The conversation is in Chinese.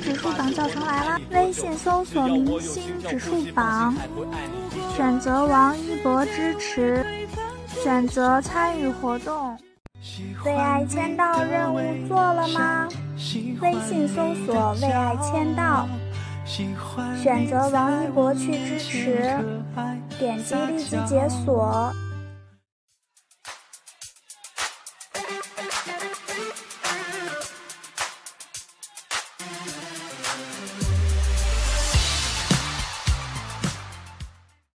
指数榜教程来啦微信搜索明星指数榜。选择王一博支持选择参与活动。为爱签到任务做了吗？微信搜索为爱签到。选择王一博去支持点击立即解锁。